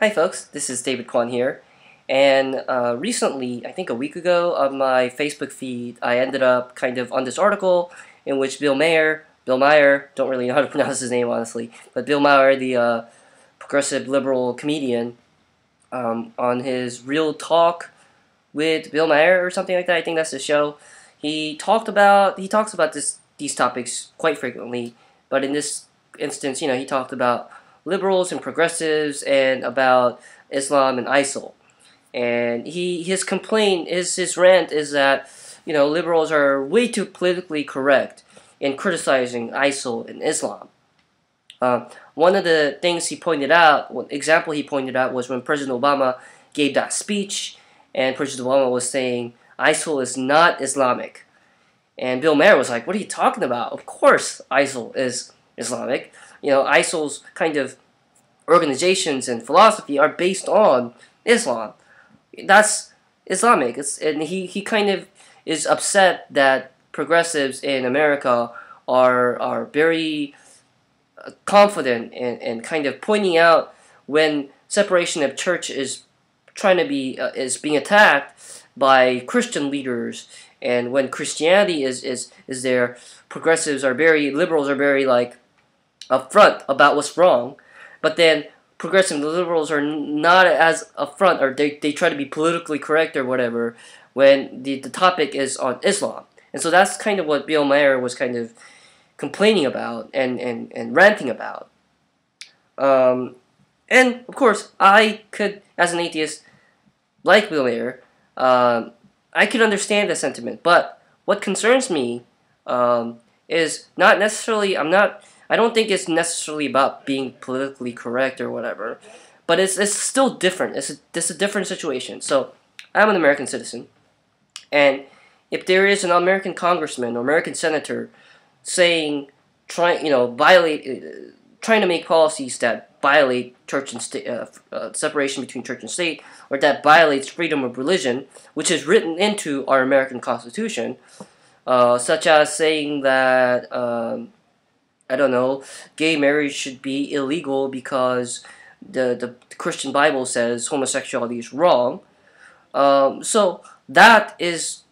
Hi folks, this is David Kwon here. And uh, recently, I think a week ago, on my Facebook feed, I ended up kind of on this article in which Bill Maher, Bill Meyer, don't really know how to pronounce his name honestly, but Bill Maher, the uh, progressive liberal comedian, um, on his Real Talk with Bill Maher or something like that, I think that's the show, he talked about, he talks about this these topics quite frequently, but in this instance, you know, he talked about liberals and progressives and about Islam and ISIL. And he his complaint, is his rant is that you know liberals are way too politically correct in criticizing ISIL and Islam. Uh, one of the things he pointed out, one example he pointed out was when President Obama gave that speech, and President Obama was saying ISIL is not Islamic, and Bill Maher was like, "What are you talking about? Of course ISIL is Islamic." You know, ISIL's kind of organizations and philosophy are based on Islam. That's Islamic. It's, and he, he kind of is upset that progressives in America are are very uh, confident and, and kind of pointing out when separation of church is trying to be uh, is being attacked by Christian leaders and when Christianity is is is there progressives are very liberals are very like upfront about what's wrong, but then progressive liberals are not as upfront or they, they try to be politically correct or whatever when the, the topic is on Islam. And so that's kind of what Bill Maher was kind of complaining about and, and, and ranting about. Um, and of course, I could, as an atheist, like Bill Maher, um, I could understand the sentiment. But what concerns me um, is not necessarily, I'm not I don't think it's necessarily about being politically correct or whatever, but it's it's still different. It's a, it's a different situation. So I'm an American citizen, and if there is an American congressman or American senator saying, trying you know violate, uh, trying to make policies that violate church and state uh, uh, separation between church and state, or that violates freedom of religion, which is written into our American Constitution, uh, such as saying that. Um, I don't know, gay marriage should be illegal because the, the Christian Bible says homosexuality is wrong. Um, so that is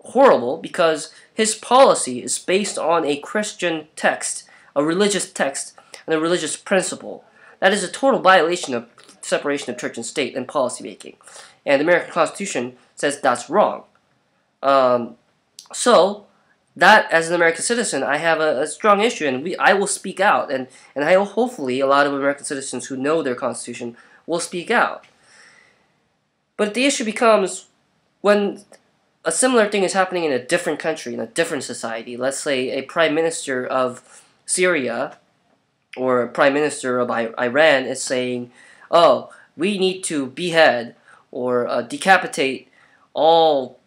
horrible because his policy is based on a Christian text, a religious text, and a religious principle. That is a total violation of separation of church and state and policymaking. And the American Constitution says that's wrong. Um, so, that as an American citizen, I have a, a, strong issue, and we I will speak out, and and I hopefully a lot of American citizens who know their constitution will speak out. But the issue becomes when a similar thing is happening in a different country, in a different society. Let's say a prime minister of Syria or a prime minister of Iran is saying, "Oh, we need to behead or uh, decapitate all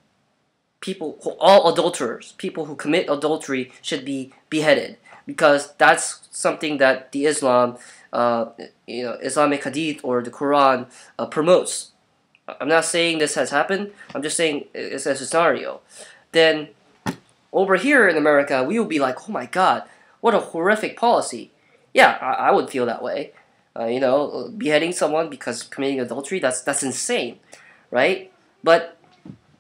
people, all adulterers, people who commit adultery should be beheaded because that's something that the Islam, uh, you know, Islamic Hadith or the Quran uh, promotes. I'm not saying this has happened. I'm just saying it's a scenario. Then over here in America, we will be like, oh my God, what a horrific policy. Yeah, I, I would feel that way. Uh, you know, beheading someone because committing adultery, that's that's insane, right? But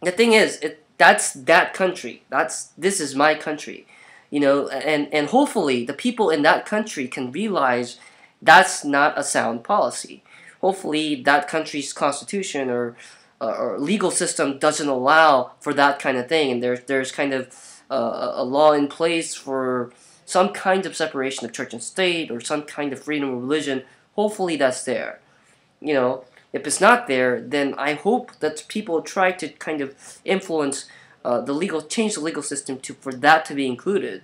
the thing is, it that's that country. That's this is my country. You know, and and hopefully the people in that country can realize that's not a sound policy. Hopefully that country's constitution or or legal system doesn't allow for that kind of thing, and there's there's kind of uh, a law in place for some kind of separation of church and state or some kind of freedom of religion. Hopefully that's there. You know, if it's not there, then I hope that people try to kind of influence uh, the legal, change the legal system to for that to be included.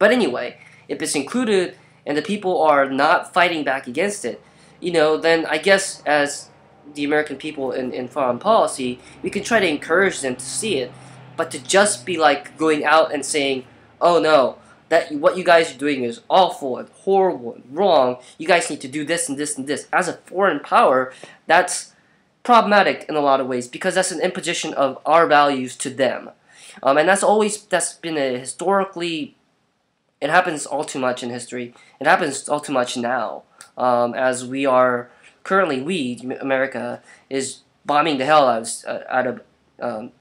But anyway, if it's included and the people are not fighting back against it, you know, then I guess as the American people in, in foreign policy, we can try to encourage them to see it. But to just be like going out and saying, oh no, that what you guys are doing is awful and horrible and wrong. You guys need to do this and this and this. As a foreign power, that's problematic in a lot of ways because that's an imposition of our values to them. Um, and that's always that's been a historically it happens all too much in history. It happens all too much now um, as we are currently we, America, is bombing the hell out of, uh, out of um,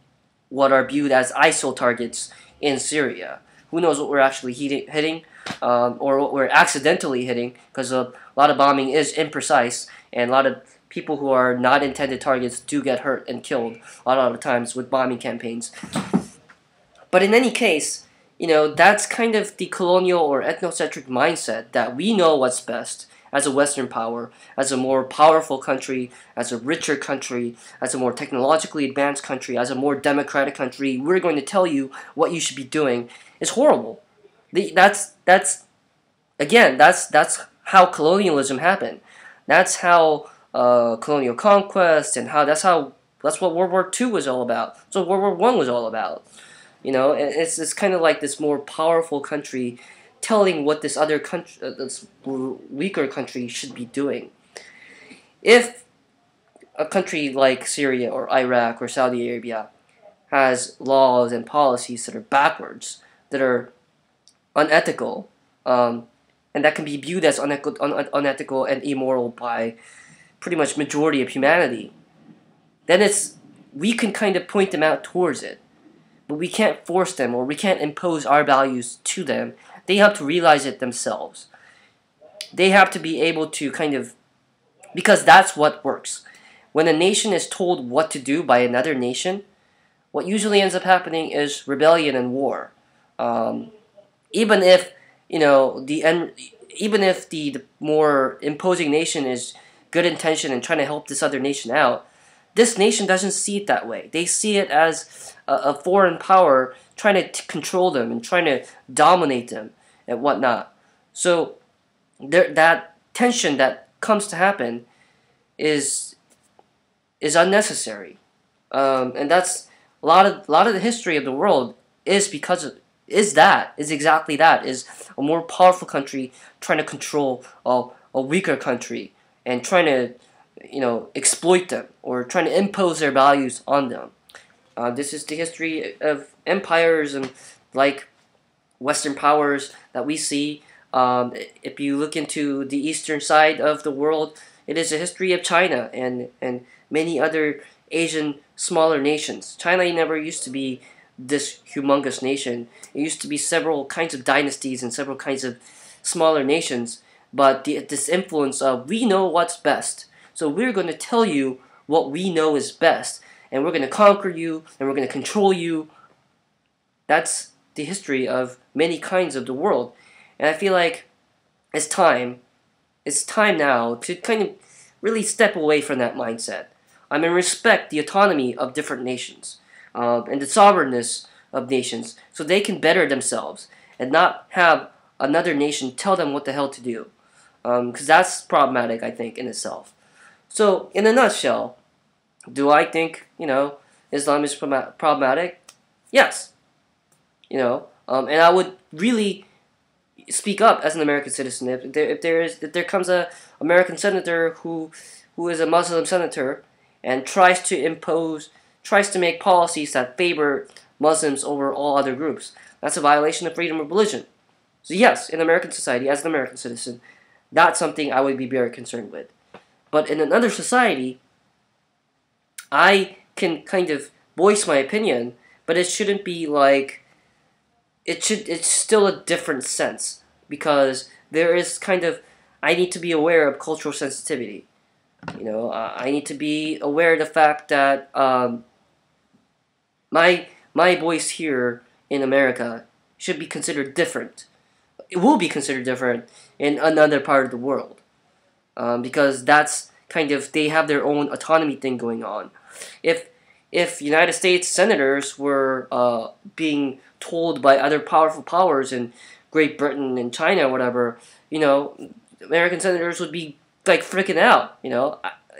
what are viewed as ISIL targets in Syria. Who knows what we're actually hitting, um, or what we're accidentally hitting, because a lot of bombing is imprecise, and a lot of people who are not intended targets do get hurt and killed a lot of times with bombing campaigns. But in any case, you know, that's kind of the colonial or ethnocentric mindset that we know what's best as a Western power, as a more powerful country, as a richer country, as a more technologically advanced country, as a more democratic country, we're going to tell you what you should be doing is horrible. The, that's that's again that's that's how colonialism happened. That's how uh, colonial conquest and how that's how that's what World War II was all about. So World War One was all about. You know, it's it's kind of like this more powerful country telling what this other country, uh, this weaker country, should be doing. If a country like Syria or Iraq or Saudi Arabia has laws and policies that are backwards, that are unethical, um, and that can be viewed as unethical, un unethical and immoral by pretty much majority of humanity, then it's we can kind of point them out towards it but we can't force them or we can't impose our values to them. They have to realize it themselves. They have to be able to kind of, because that's what works. When a nation is told what to do by another nation, what usually ends up happening is rebellion and war. Um, even if you know the end, even if the, the more imposing nation is good intention and trying to help this other nation out, this nation doesn't see it that way. They see it as a, a foreign power trying to control them and trying to dominate them and whatnot. So there, that tension that comes to happen is is unnecessary, um, and that's a lot of a lot of the history of the world is because of is that is exactly that is a more powerful country trying to control a, a weaker country and trying to you know, exploit them or trying to impose their values on them. Uh, this is the history of empires and like Western powers that we see. Um, if you look into the eastern side of the world, it is a history of China and, and many other Asian smaller nations. China never used to be this humongous nation. It used to be several kinds of dynasties and several kinds of smaller nations. But the, this influence of we know what's best so we're going to tell you what we know is best, and we're going to conquer you, and we're going to control you. That's the history of many kinds of the world. And I feel like it's time, it's time now to kind of really step away from that mindset. I mean, respect the autonomy of different nations uh, and the sovereignness of nations so they can better themselves and not have another nation tell them what the hell to do. Because um, that's problematic, I think, in itself. So, in a nutshell, do I think, you know, Islam is problematic? Yes. You know, um, and I would really speak up as an American citizen if there, if there is if there comes a American senator who who is a Muslim senator and tries to impose tries to make policies that favor Muslims over all other groups. That's a violation of freedom of religion. So yes, in American society, as an American citizen, that's something I would be very concerned with. But in another society, I can kind of voice my opinion, but it shouldn't be like it should it's still a different sense because there is kind of I need to be aware of cultural sensitivity. You know, I need to be aware of the fact that um, my my voice here in America should be considered different. It will be considered different in another part of the world um, because that's kind of they have their own autonomy thing going on. If if United States senators were uh, being told by other powerful powers in Great Britain and China or whatever, you know, American senators would be like freaking out, you know,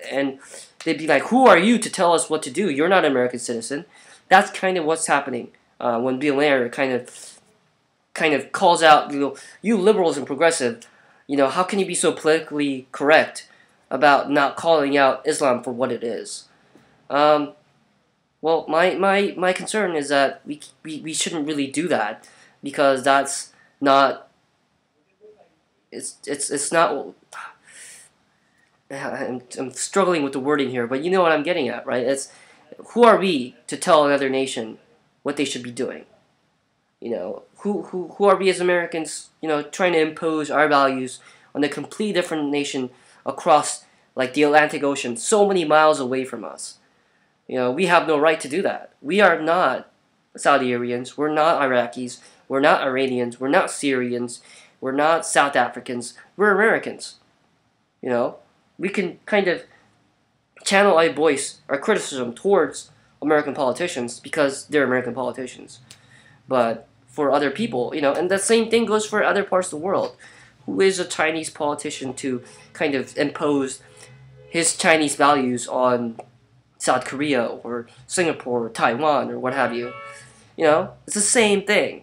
and they'd be like, "Who are you to tell us what to do? You're not an American citizen." That's kind of what's happening uh, when Bill Maher kind of kind of calls out, you know, you liberals and progressive you know, how can you be so politically correct about not calling out Islam for what it is? Um, well, my, my, my concern is that we, we, we shouldn't really do that because that's not it's it's it's not I'm, I'm struggling with the wording here, but you know what I'm getting at, right? It's who are we to tell another nation what they should be doing? You know, who, who, who are we as Americans, you know, trying to impose our values on a completely different nation across, like, the Atlantic Ocean, so many miles away from us? You know, we have no right to do that. We are not Saudi Arabians. We're not Iraqis. We're not Iranians. We're not Syrians. We're not South Africans. We're Americans. You know, we can kind of channel our voice, our criticism towards American politicians because they're American politicians. But for other people, you know, and the same thing goes for other parts of the world. Who is a Chinese politician to kind of impose his Chinese values on South Korea or Singapore or Taiwan or what have you? You know, it's the same thing.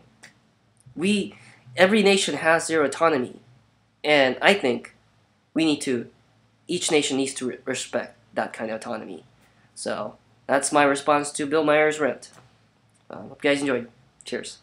We, every nation has their autonomy, and I think we need to, each nation needs to respect that kind of autonomy. So that's my response to Bill Meyer's rant. Uh, hope you guys enjoyed. Cheers.